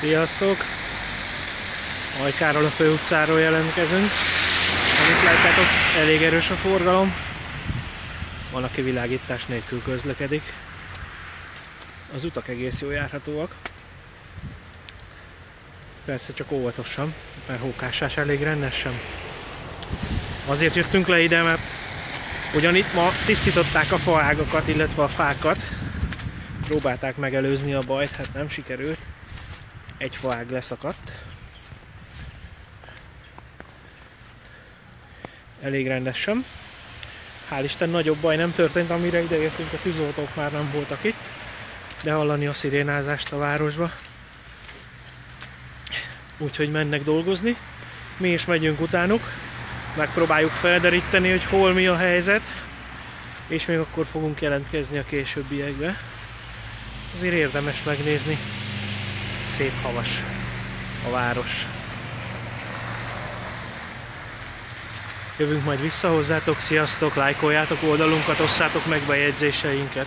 Sziasztok! Ajkáról a főutcáról jelentkezünk. Amit látjátok, elég erős a forgalom. Van, aki világítás nélkül közlekedik. Az utak egész jól járhatóak. Persze csak óvatosan, mert hókásás elég rendesen. Azért jöttünk le ide, mert ugyan itt ma tisztították a faágakat, illetve a fákat. Próbálták megelőzni a bajt, hát nem sikerült. Egy faág leszakadt. Elég rendesen. Hál' Isten nagyobb baj nem történt, amire ideértünk, a tűzoltók már nem voltak itt. De hallani a szirénázást a városba. Úgyhogy mennek dolgozni. Mi is megyünk utánuk. Megpróbáljuk felderíteni, hogy hol mi a helyzet. És még akkor fogunk jelentkezni a későbbiekbe. Azért érdemes megnézni. Szép havas a város. Jövünk majd vissza hozzátok, sziasztok, lájkoljátok oldalunkat, osszátok meg bejegyzéseinket.